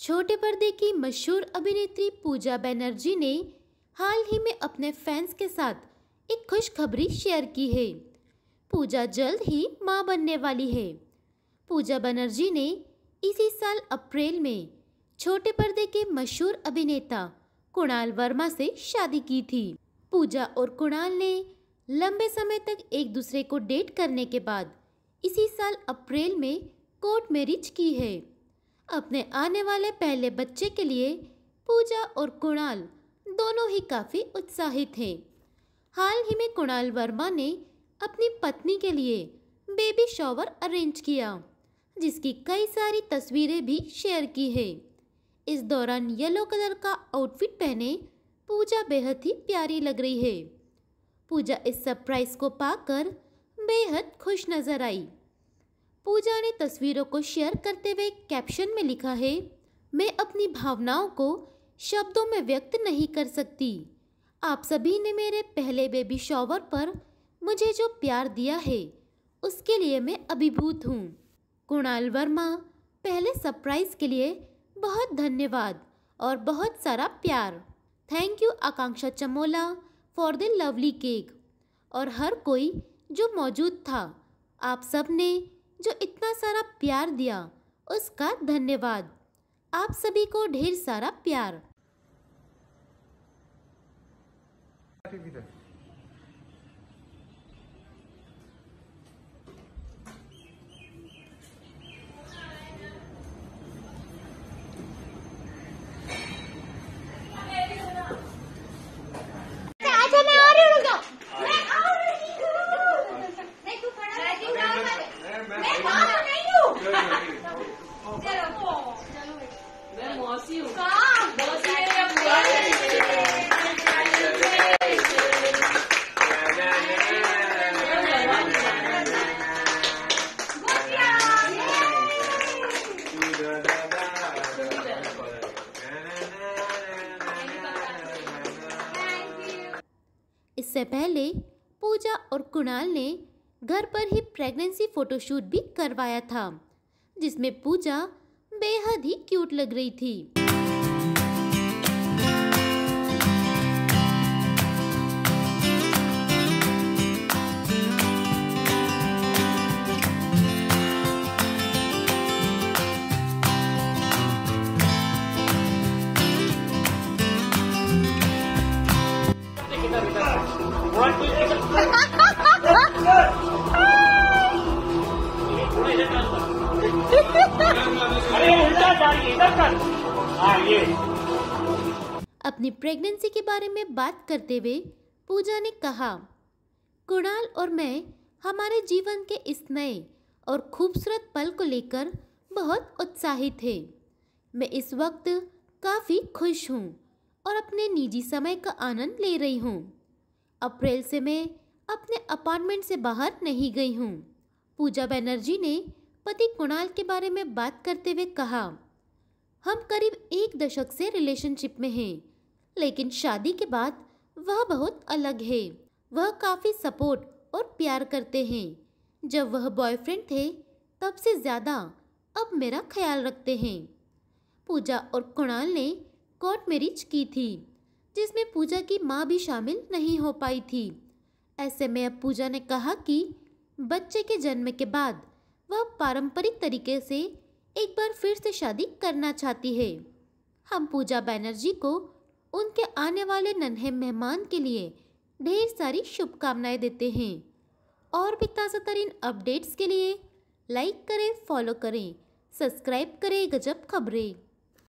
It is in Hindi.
छोटे पर्दे की मशहूर अभिनेत्री पूजा बनर्जी ने हाल ही में अपने फैंस के साथ एक खुशखबरी शेयर की है। पूजा जल्द ही माँ बनने वाली है। पूजा बनर्जी ने इसी साल अप्रैल में छोटे पर्दे के मशहूर अभिनेता कुणाल वर्मा से शादी की थी। पूजा और कुणाल ने लंबे समय तक एक दूसरे को डेट करने के बाद इसी साल अप्रैल में कोर्ट मैरिज की है। अपने आने वाले पहले बच्चे के लिए पूजा और कुणाल दोनों ही काफ़ी उत्साहित हैं। हाल ही में कुणाल वर्मा ने अपनी पत्नी के लिए बेबी शॉवर अरेंज किया, जिसकी कई सारी तस्वीरें भी शेयर की है। इस दौरान येलो कलर का आउटफिट पहने पूजा बेहद ही प्यारी लग रही है। पूजा इस सरप्राइज़ को पाकर बेहद खुश नज़र आई। पूजा ने तस्वीरों को शेयर करते हुए कैप्शन में लिखा है, मैं अपनी भावनाओं को शब्दों में व्यक्त नहीं कर सकती। आप सभी ने मेरे पहले बेबी शॉवर पर मुझे जो प्यार दिया है, उसके लिए मैं अभिभूत हूँ। कुणाल वर्मा, पहले सरप्राइज़ के लिए बहुत धन्यवाद और बहुत सारा प्यार। Thank you Akanksha Chamola for the lovely cake और हर कोई जो मौजूद था, आप सबने जो इतना सारा प्यार दिया उसका धन्यवाद। आप सभी को ढेर सारा प्यार। इससे पहले पूजा और कुणाल ने घर पर ही प्रेगनेंसी फोटोशूट भी करवाया था जिसमें पूजा बेहद ही क्यूट लग रही थी अपनी प्रेगनेंसी के बारे में बात करते हुए पूजा ने कहा, कुणाल और मैं हमारे जीवन के इस नए और खूबसूरत पल को लेकर बहुत उत्साहित थे मैं इस वक्त काफ़ी खुश हूँ और अपने निजी समय का आनंद ले रही हूँ। अप्रैल से मैं अपने अपार्टमेंट से बाहर नहीं गई हूँ। पूजा बनर्जी ने पति कुणाल के बारे में बात करते हुए कहा, हम करीब एक दशक से रिलेशनशिप में हैं, लेकिन शादी के बाद वह बहुत अलग है। वह काफ़ी सपोर्ट और प्यार करते हैं। जब वह बॉयफ्रेंड थे, तब से ज़्यादा अब मेरा ख्याल रखते हैं। पूजा और कुणाल ने कोर्ट मैरिज की थी, जिसमें पूजा की माँ भी शामिल नहीं हो पाई थी। ऐसे में अब पूजा ने कहा कि बच्चे के जन्म के बाद वह पारंपरिक तरीके से एक बार फिर से शादी करना चाहती है। हम पूजा बैनर्जी को उनके आने वाले नन्हे मेहमान के लिए ढेर सारी शुभकामनाएँ देते हैं। और भी ताज़ा तरीन अपडेट्स के लिए लाइक करें, फॉलो करें, सब्सक्राइब करें गजब खबरें।